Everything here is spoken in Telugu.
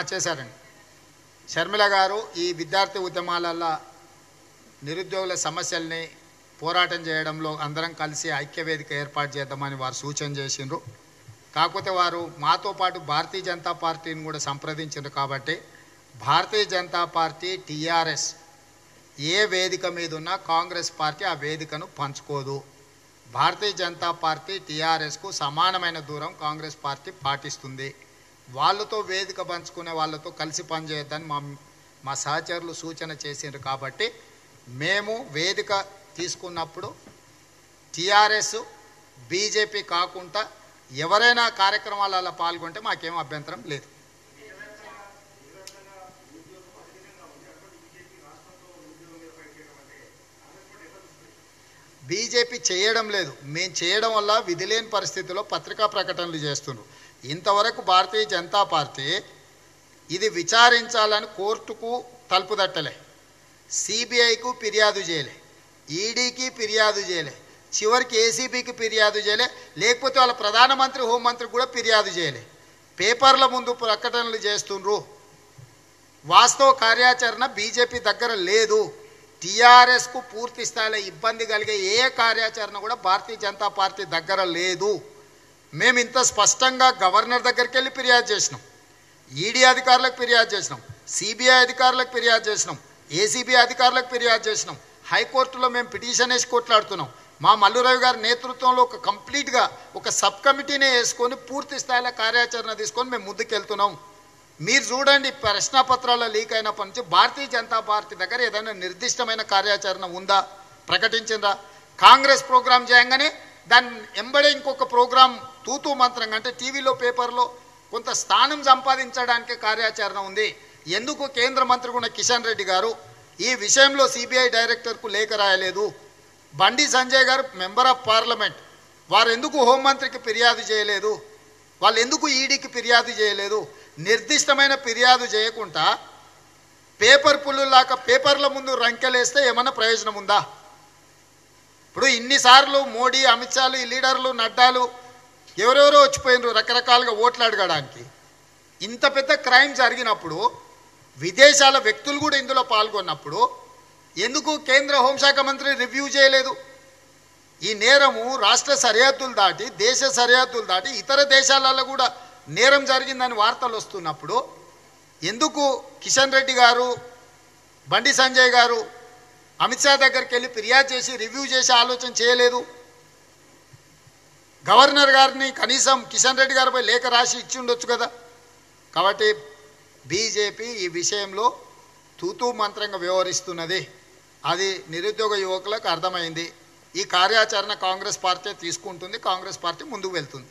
చేశారండి. షర్మిల గారు ఈ విద్యార్థి ఉద్యమాలలో నిరుద్యోగుల సమస్యల్ని పోరాటం చేయడంలో అందరం కలిసి ఐక్యవేదిక ఏర్పాటు చేద్దామని వారు సూచన చేసిండ్రు. కాకపోతే వారు మాతో పాటు భారతీయ జనతా పార్టీని కూడా సంప్రదించారు కాబట్టి భారతీయ జనతా పార్టీ టీఆర్ఎస్ ఏ వేదిక మీద ఉన్నా కాంగ్రెస్ పార్టీ ఆ వేదికను పంచుకోదు. భారతీయ జనతా పార్టీ టీఆర్ఎస్కు సమానమైన దూరం కాంగ్రెస్ పార్టీ పాటిస్తుంది. వాళ్ళతో వేదిక పంచుకునే వాళ్ళతో కలిసి పనిచేయొద్దని మా మా సహచరులు సూచన చేసిండ్రు కాబట్టి మేము వేదిక తీసుకున్నప్పుడు టీఆర్ఎస్ బీజేపీ కాకుండా ఎవరైనా కార్యక్రమాలలో పాల్గొంటే మాకేం అభ్యంతరం లేదు. బీజేపీ చేయడం లేదు. మేము చేయడం వల్ల విధిలేని పరిస్థితిలో పత్రికా ప్రకటనలు చేస్తున్నాం ఇంతవరకు భారతీయ జనతా పార్టీ ఇది విచారించాలని కోర్టుకు తలుపు తట్టలే. సిబిఐకు ఫిర్యాదు చేయలే. ఈడీకి ఫిర్యాదు చేయలే. చివరికి ఏసీబీకి ఫిర్యాదు చేయలే. లేకపోతే వాళ్ళ ప్రధానమంత్రి హోంమంత్రికి కూడా ఫిర్యాదు చేయలే. పేపర్ల ముందు ప్రకటనలు చేస్తుండ్రు. వాస్తవ కార్యాచరణ బీజేపీ దగ్గర లేదు. టీఆర్ఎస్కు పూర్తి స్థాయిలో ఇబ్బంది కలిగే ఏ కార్యాచరణ కూడా భారతీయ జనతా పార్టీ దగ్గర లేదు. మేము ఇంత స్పష్టంగా గవర్నర్ దగ్గరికి వెళ్ళి ఫిర్యాదు చేసినాం. ఈడీ అధికారులకు ఫిర్యాదు చేసినాం. సిబిఐ అధికారులకు ఫిర్యాదు చేసినాం. ఏసీబీ అధికారులకు ఫిర్యాదు చేసినాం. హైకోర్టులో మేము పిటిషన్ వేసి కొట్లాడుతున్నాం. మా మల్లురావు గారి నేతృత్వంలో ఒక కంప్లీట్గా ఒక సబ్ కమిటీనే వేసుకొని పూర్తి స్థాయిలో కార్యాచరణ తీసుకొని మేము ముందుకెళ్తున్నాం. మీరు చూడండి ప్రశ్నపత్రాల లీక్ అయినప్పటి నుంచి భారతీయ జనతా పార్టీ దగ్గర ఏదైనా నిర్దిష్టమైన కార్యాచరణ ఉందా? ప్రకటించిందా? కాంగ్రెస్ ప్రోగ్రాం చేయంగానే దాని ఎంబడే ఇంకొక ప్రోగ్రాం తూతూ మంత్రం అంటే టీవీలో పేపర్లో కొంత స్థానం సంపాదించడానికి కార్యాచరణ ఉంది. ఎందుకు కేంద్ర మంత్రి కూడా కిషన్ రెడ్డి గారు ఈ విషయంలో సిబిఐ డైరెక్టర్కు లేఖ రాయలేదు? బండి సంజయ్ గారు మెంబర్ ఆఫ్ పార్లమెంట్. వారు ఎందుకు హోంమంత్రికి ఫిర్యాదు చేయలేదు? వాళ్ళు ఎందుకు ఈడీకి ఫిర్యాదు చేయలేదు? నిర్దిష్టమైన ఫిర్యాదు చేయకుండా పేపర్ పుల్లులాక పేపర్ల ముందు రంకెలేస్తే ఏమన్నా ప్రయోజనం ఉందా? ఇప్పుడు ఇన్నిసార్లు మోడీ అమిత్ షాలు ఈ లీడర్లు నడ్డాలు ఎవరెవరో వచ్చిపోయినారు రకరకాలుగా ఓట్లు అడగడానికి. ఇంత పెద్ద క్రైమ్ జరిగినప్పుడు విదేశాల వ్యక్తులు కూడా ఇందులో పాల్గొన్నప్పుడు ఎందుకు కేంద్ర హోంశాఖ మంత్రి రివ్యూ చేయలేదు? ఈ నేరము రాష్ట్ర సరిహద్దులు దాటి దేశ సరిహద్దులు దాటి ఇతర దేశాలలో కూడా నేరం జరిగిందని వార్తలు వస్తున్నప్పుడు ఎందుకు కిషన్ రెడ్డి గారు బండి సంజయ్ గారు అమిత్ షా దగ్గరికి వెళ్ళి ఫిర్యాదు చేసి రివ్యూ చేసి ఆలోచన చేయలేదు? గవర్నర్ గారిని కనీసం కిషన్ రెడ్డి గారిపై లేఖ రాసి ఇచ్చి ఉండొచ్చు కదా? కాబట్టి బీజేపీ ఈ విషయంలో తూతూ మంత్రంగా వ్యవహరిస్తున్నది. అది నిరుద్యోగ యువకులకు అర్థమైంది. ఈ కార్యాచరణ కాంగ్రెస్ పార్టీ తీసుకుంటుంది కాంగ్రెస్ పార్టీ ముందుకు వెళ్తుంది.